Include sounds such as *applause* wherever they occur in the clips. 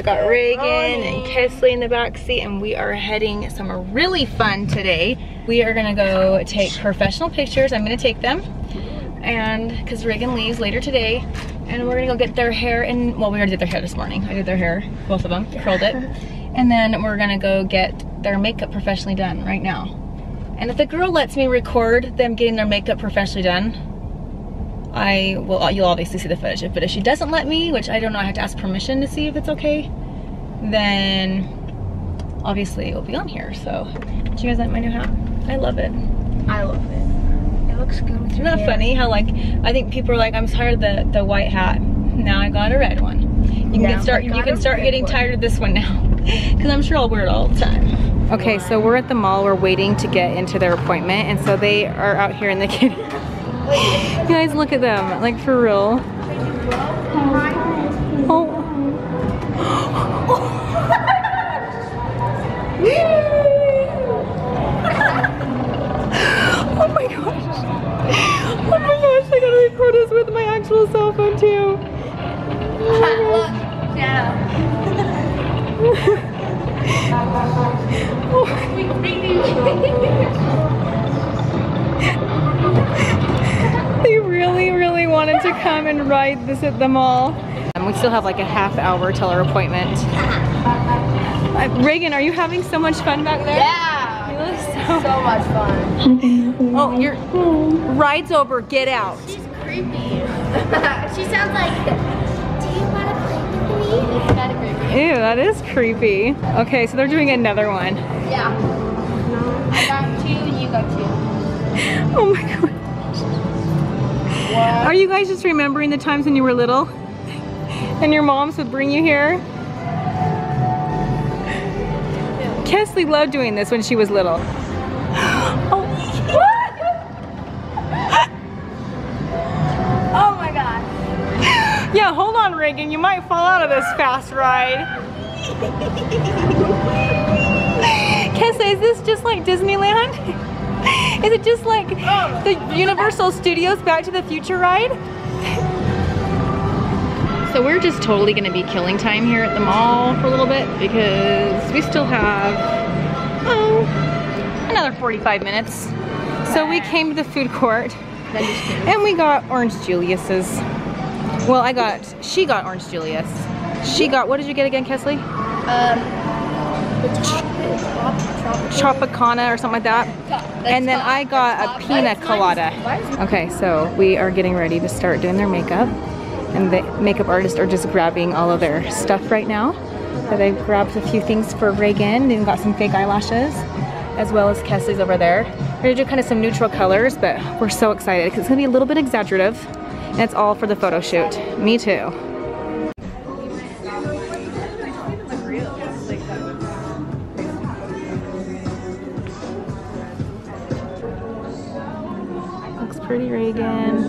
I got Reagan and Kesley in the back seat and we are heading somewhere really fun today. We are gonna go take professional pictures. I'm gonna take them and because Reagan leaves later today and we're gonna go get their hair and well we already did their hair this morning. I did their hair, both of them, curled it. *laughs* And then we're gonna go get their makeup professionally done right now. And if the girl lets me record them getting their makeup professionally done, I will, uh, you'll obviously see the footage. But if she doesn't let me, which I don't know, I have to ask permission to see if it's okay, then obviously it will be on here. So, do you guys like my new hat? I love it. I love it. It looks good with Isn't that hair. funny how like, I think people are like, I'm tired of the, the white hat. Now I got a red one. You can Now get start, you can start getting one. tired of this one now. *laughs* Cause I'm sure I'll wear it all the time. Okay, so we're at the mall. We're waiting to get into their appointment. And so they are out here in the kitty. Guys look at them, like for real. Oh. *gasps* oh my gosh. Oh my gosh, I gotta record this with my actual cell phone too. Look, yeah. *laughs* Oh they to come and ride this at the mall. And we still have like a half hour till our appointment. Uh, Reagan, are you having so much fun back there? Yeah. You look so... So much fun. *laughs* Oh, your ride's over. Get out. She's creepy. *laughs* she sounds like, do you want to play with me? It's kind of creepy. Ew, that is creepy. Okay, so they're doing another one. Yeah. I got two and you got two. Oh my *laughs* god. Are you guys just remembering the times when you were little? *laughs* And your moms would bring you here? Kesley loved doing this when she was little. *gasps* Oh, *gasps* Oh my god. *laughs* yeah, hold on, Reagan. You might fall out of this fast ride. *laughs* Kesley, is this just like Disneyland? *laughs* Is it just like the Universal Studios Back to the Future ride? So we're just totally gonna be killing time here at the mall for a little bit because we still have, oh, another 45 minutes. So we came to the food court and we got Orange Julius's. Well, I got, she got Orange Julius. She got, what did you get again, Kesley? Um, the chocolate, chocolate, Tropicana or something like that. And then I got a pina colada. Okay, so we are getting ready to start doing their makeup. And the makeup artists are just grabbing all of their stuff right now. So they've grabbed a few things for Reagan. They've got some fake eyelashes, as well as Kesley's over there. We're gonna do kind of some neutral colors, but we're so excited because it's gonna be a little bit exaggerative. And it's all for the photo shoot. Me too. Pretty, Reagan.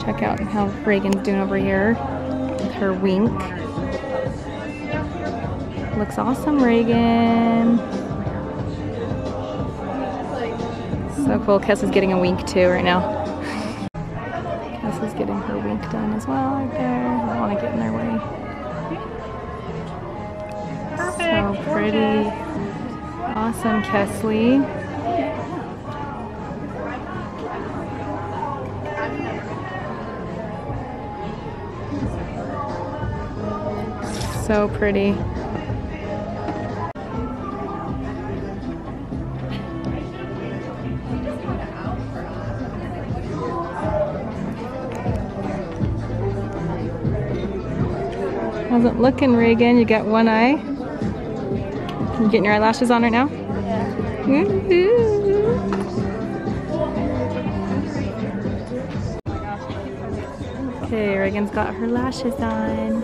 Check out how Reagan's doing over here with her wink. Looks awesome, Reagan. So cool. Kess is getting a wink too right now. Kess is getting her wink done as well right there. I don't want to get in their way. So pretty. Awesome, Kesley. So pretty. How's it looking, Reagan? You got one eye? You getting your eyelashes on right now? Okay, Reagan's got her lashes on.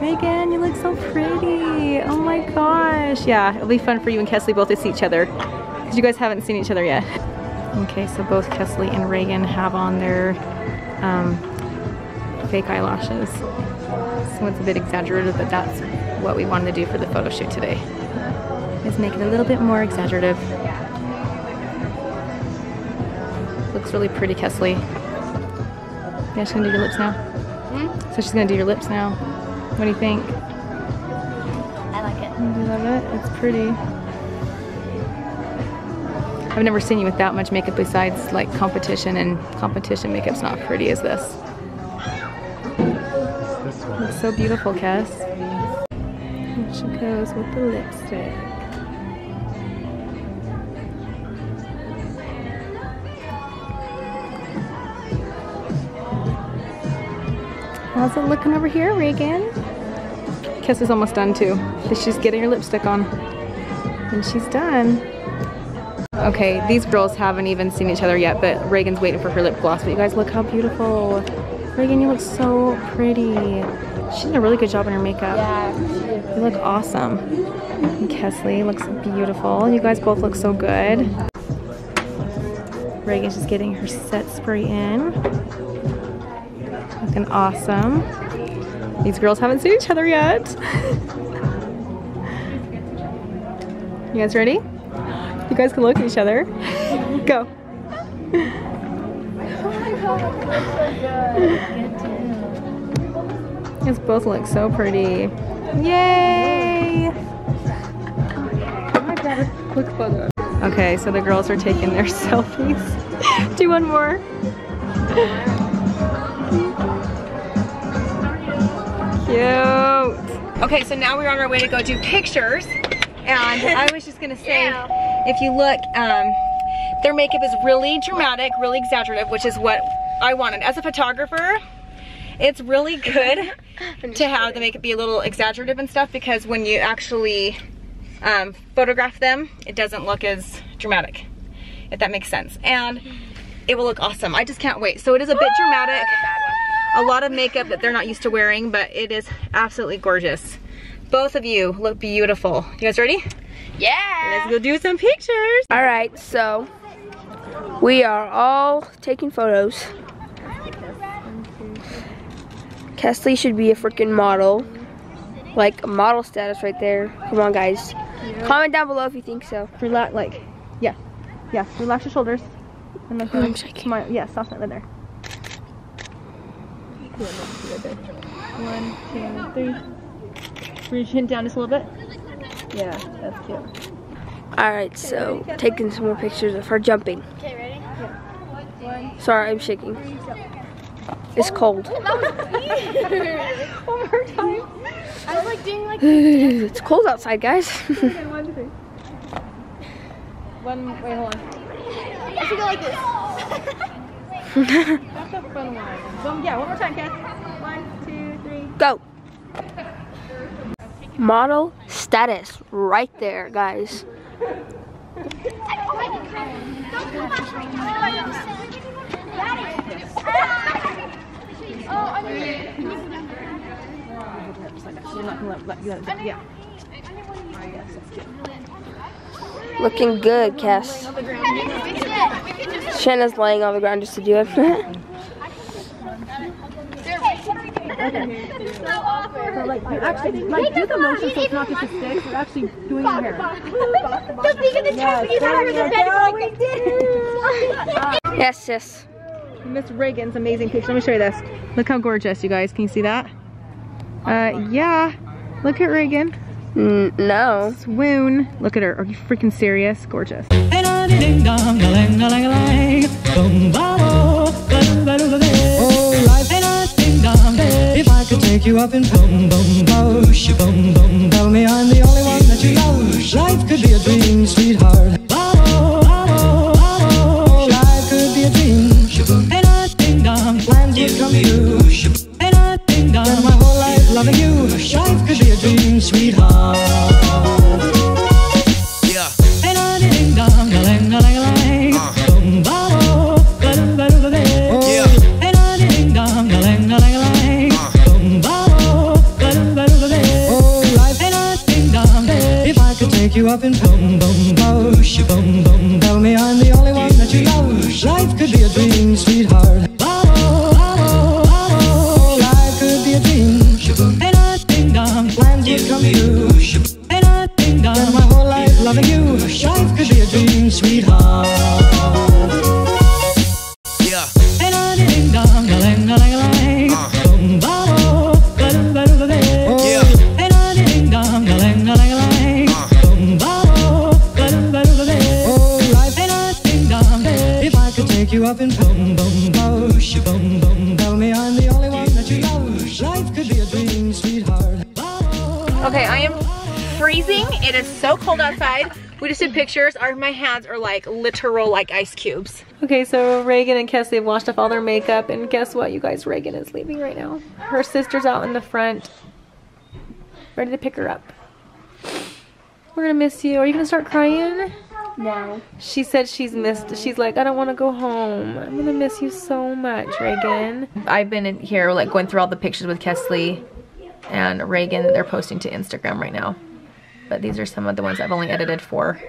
Reagan, you look so pretty. Oh my gosh. Yeah, it'll be fun for you and Kesley both to see each other because you guys haven't seen each other yet. Okay, so both Kesley and Reagan have on their um, fake eyelashes. So it's a bit exaggerated, but that's what we wanted to do for the photo shoot today. Is make it a little bit more exaggerative. Looks really pretty, Kesley. Yeah, she's gonna do your lips now. Hmm? So she's gonna do your lips now. What do you think? I like it. Do you love it? It's pretty. I've never seen you with that much makeup besides like competition and competition makeup's not pretty as this. Looks so beautiful, Cass. Here she goes with the lipstick. How's it looking over here, Reagan? Kiss is almost done too. She's getting her lipstick on. And she's done. Okay, these girls haven't even seen each other yet, but Reagan's waiting for her lip gloss. But you guys look how beautiful. Reagan, you look so pretty. She did a really good job on her makeup. Yeah. You look awesome. And Kesley looks beautiful. You guys both look so good. Reagan's just getting her set spray in. Looking awesome. These girls haven't seen each other yet. you guys ready? You guys can look at each other. *laughs* Go. You guys both look so pretty. Yay! Quick photo. Okay, so the girls are taking their *laughs* selfies. Do one more. Cute. Okay, so now we're on our way to go do pictures. And *laughs* I was just gonna say, Yeah. if you look, um, their makeup is really dramatic, really exaggerative, which is what I wanted. As a photographer, it's really good *laughs* to have the makeup be a little exaggerative and stuff because when you actually um, photograph them, it doesn't look as dramatic, if that makes sense. And it will look awesome. I just can't wait. So it is a bit dramatic, *gasps* a lot of makeup that they're not used to wearing, but it is absolutely gorgeous. Both of you look beautiful. You guys ready? Yeah. Let's go do some pictures. All right, so we are all taking photos. Kesley should be a freaking model. Like model status right there. Come on, guys. Comment down below if you think so. Relax, like, yeah, yeah. Relax your shoulders. And then Oh, I'm shaking. Smile. Yeah, soften it right there. One, two, three. Reach your chin down just a little bit. Yeah, that's cute. All right, so taking some more pictures of her jumping. Okay, ready? One Sorry, I'm shaking. It's cold. *laughs* One more time. I was like doing like *sighs* it's cold outside, guys. *laughs* Okay, one, two, three. One, wait, hold on. I should go like this. *laughs* A fun one. Yeah, one more time, Cass. One, two, three. Go. Model status right there, guys. Looking good, Cass. Shanna's laying on the ground just to do it. *laughs* like, you actually, like, do the motion so it's not just a stick. You're actually doing your hair. *laughs* Just think of the time you thought it was a bed. *laughs* yes, sis. Miss Reagan's amazing picture. Let me show you this. Look how gorgeous, you guys. Can you see that? Uh, yeah. Look at Reagan. N no. Swoon. Look at her. Are you freaking serious? Gorgeous. Could take you up in boom boom boom, boom boom, tell me I'm the only one that you know. Life could be a dream, sweetheart. You up in boom boom boom, boom boom, tell me I'm the only one that you know. Life could be a dream, sweetheart. Is so cold outside. We just did pictures. Our my hands are like literal like ice cubes. Okay, so Reagan and Kesley have washed off all their makeup, and guess what, you guys? Reagan is leaving right now. Her sister's out in the front, ready to pick her up. We're gonna miss you. Are you gonna start crying? No. She said she's missed. She's like, I don't want to go home. I'm gonna miss you so much, Reagan. I've been in here like going through all the pictures with Kesley and Reagan. They're posting to Instagram right now. But these are some of the ones I've only edited for.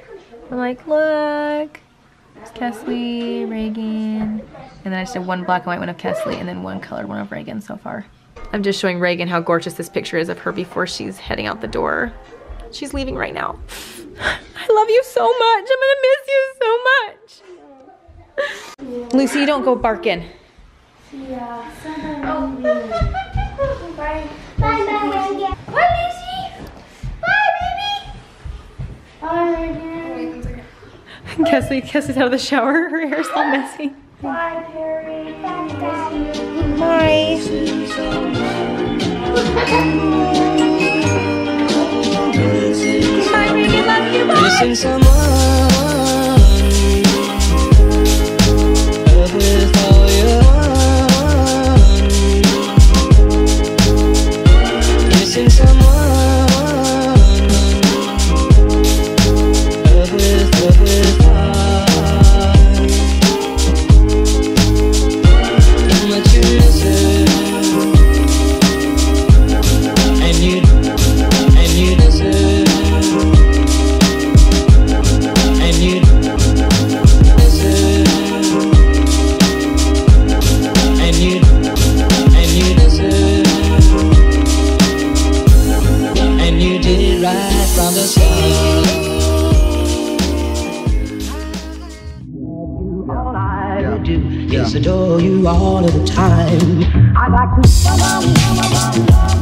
I'm like, look, it's Kesley, Reagan, and then I just did one black and white one of Kesley and then one colored one of Reagan so far. I'm just showing Reagan how gorgeous this picture is of her before she's heading out the door. She's leaving right now. *laughs* I love you so much. I'm gonna miss you so much. Lucy, you don't go barking. Yeah. Bye. Bye, Bye, Bye, Lucy. Bye, baby. Bye, Reagan. Kesley, Kesley's out of the shower. *laughs* Her hair's all messy. Bye, Perri. Bye. Bye, Reagan. Love you. Bye. Adore you all of the time. I'd like to.